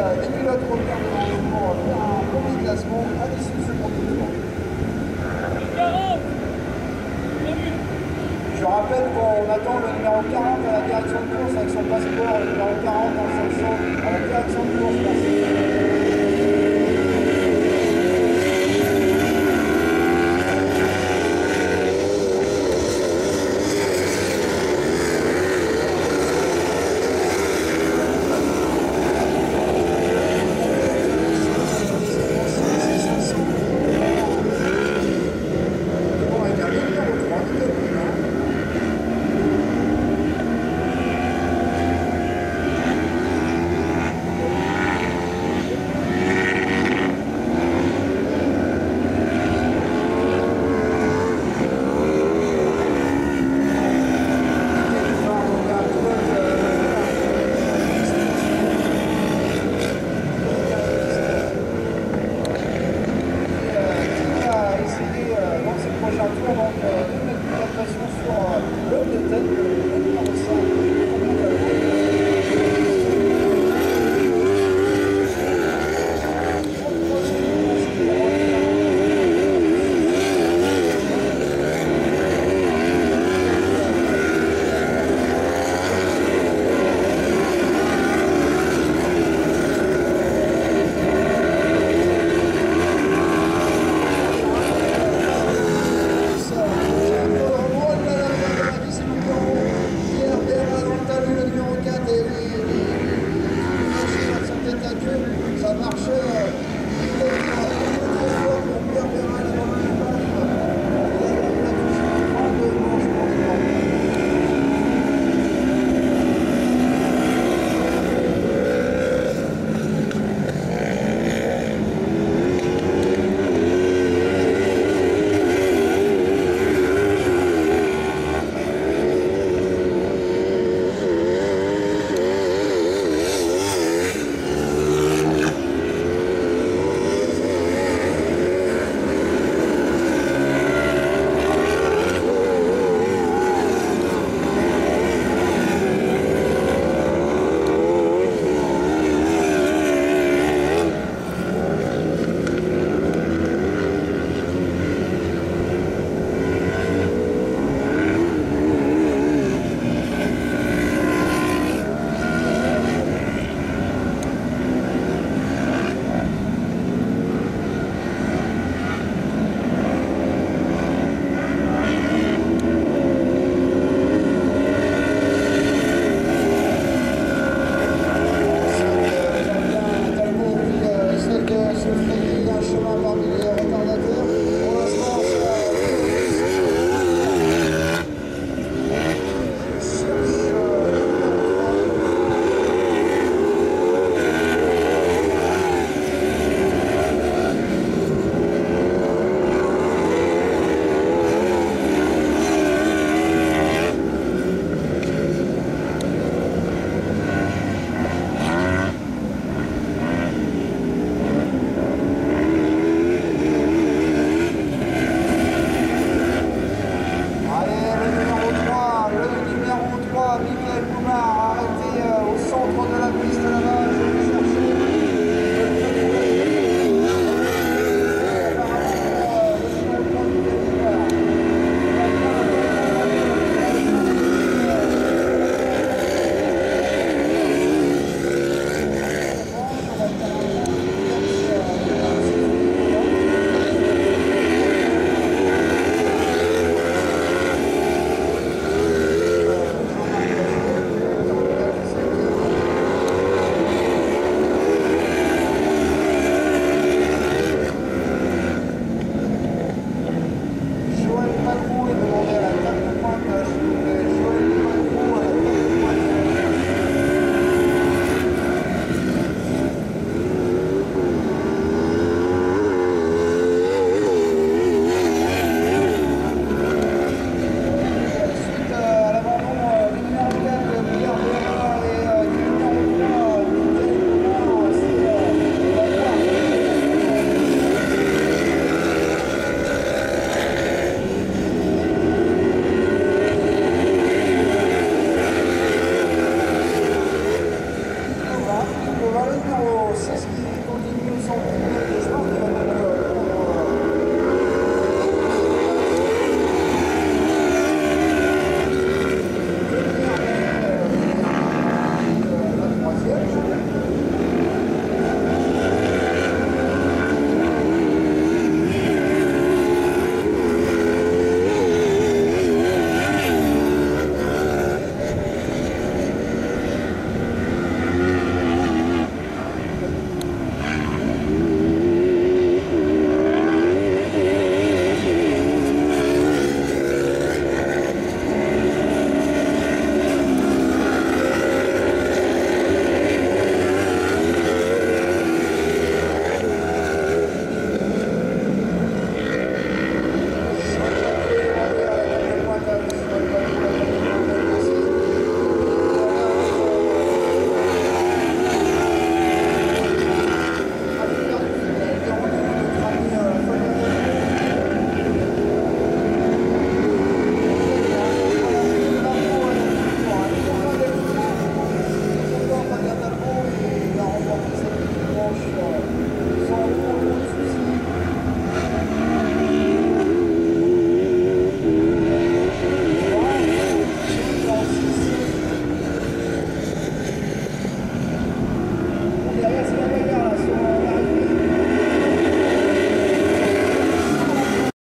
pour faire un premier classement à l'issue de ce premier tour. Je rappelle qu'on attend le numéro 40ども、えー、全然繰り返しますと。